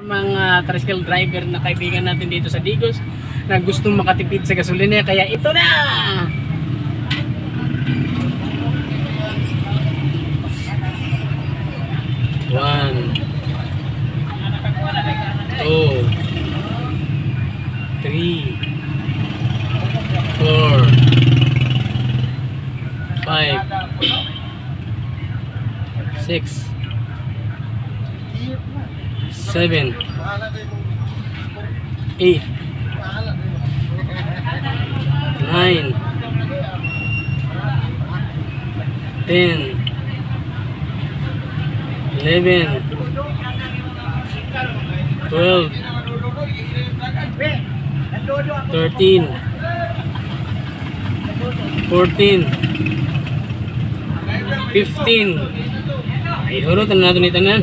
mga tricycle driver na kaibigan natin dito sa Digos na gustong makatipid sa gasolina kaya ito na! One. Two. Three. Four. Five. Six seven, eight, nine, ten, eleven, twelve, thirteen, fourteen, fifteen. Ay, hurot na natin itanan.